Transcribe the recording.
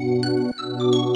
Música